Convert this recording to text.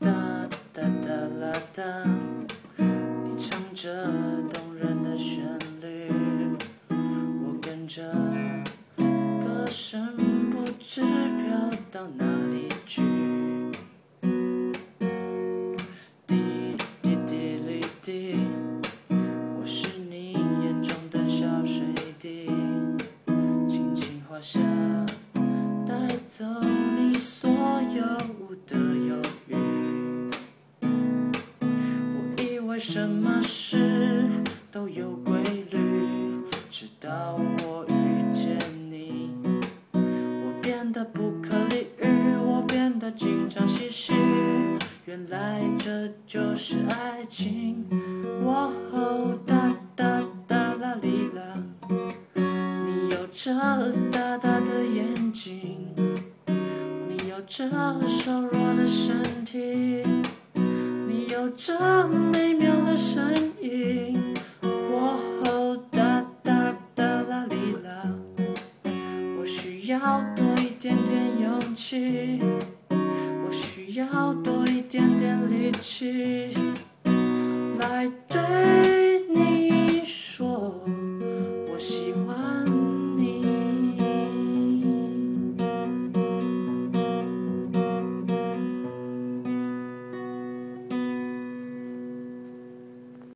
哒哒哒啦哒，你唱着动人的旋律，我跟着歌声不知飘到哪里什么事都有规律，直到我遇见你，我变得不可理喻，我变得紧张兮兮。原来这就是爱情。哇哦，哒哒哒啦哩啦，你有着大大的眼睛，你有着瘦弱的身体。你有着美要多一点点勇气，我需要多一点点力气，来对